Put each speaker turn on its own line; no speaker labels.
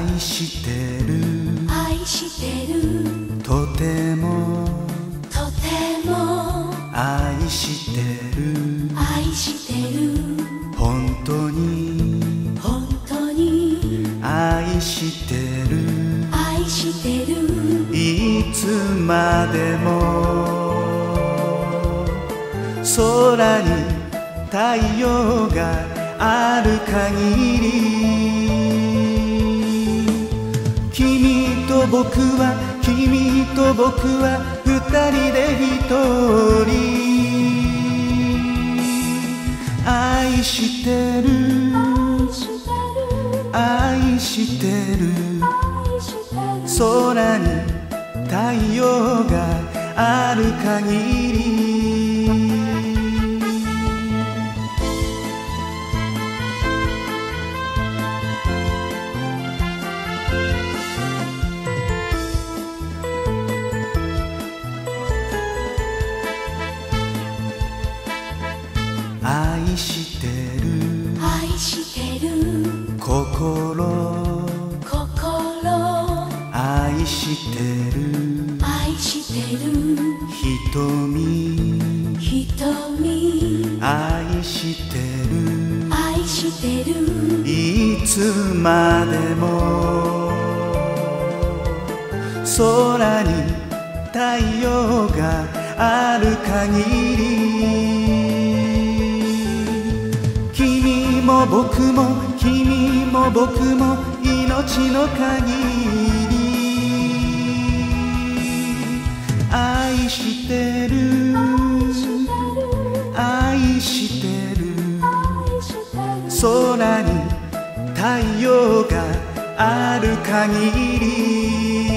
愛してる。
愛してる。
とても。
とても。
愛してる。
愛してる。
本当に。
本当に。
愛してる。
愛してる。
いつまでも。空に太陽がある限り僕は君と僕は二人で一人愛してる。
愛してる。
空に太陽がある限り。愛してる。
愛してる。
心。
心。
愛してる。
愛してる。
瞳。
瞳。
愛してる。
愛してる。
いつまでも。空に太陽がある限りも僕も君も僕も命の限り愛してる愛してる。
愛してる。
空に太陽がある限り。